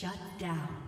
Shut down.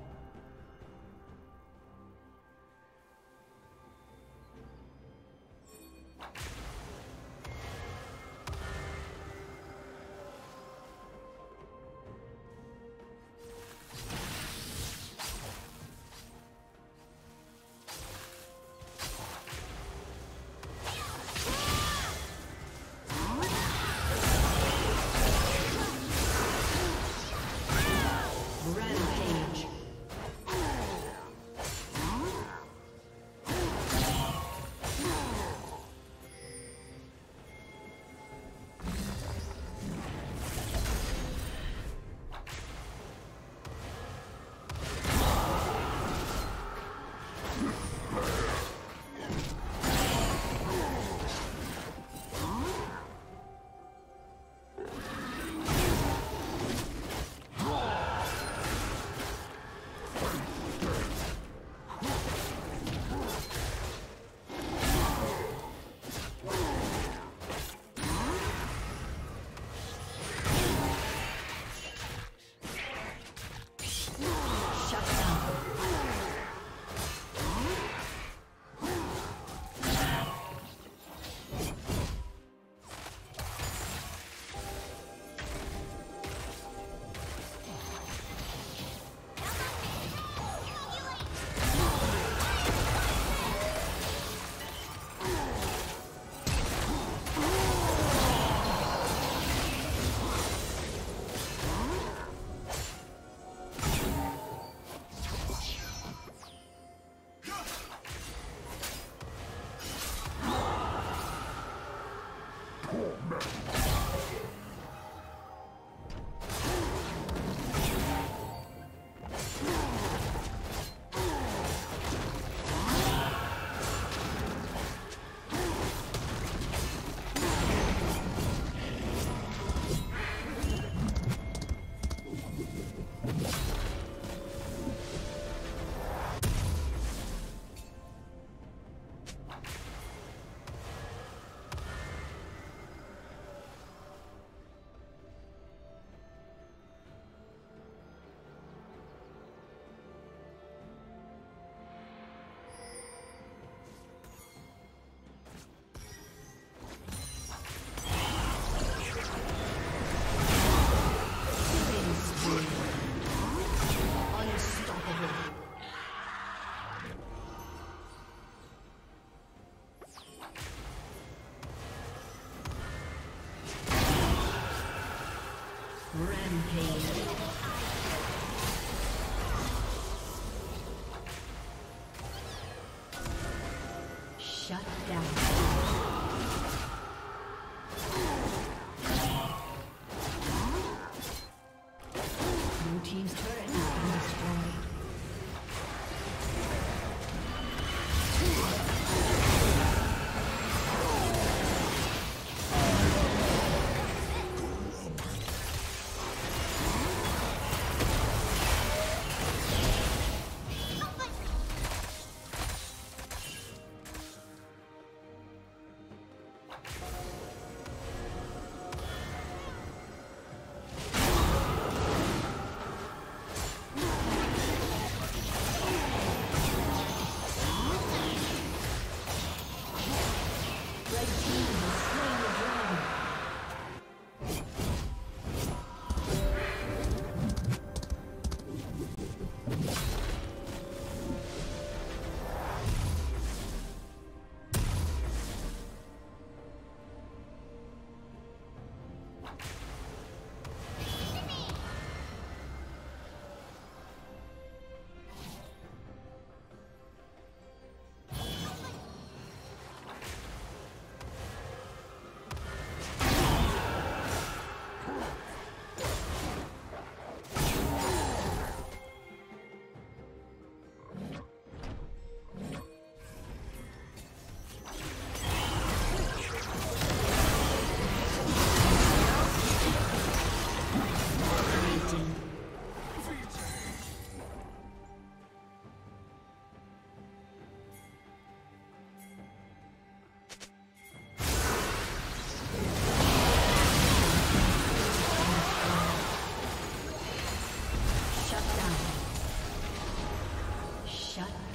Shut down.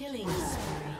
Killing spree.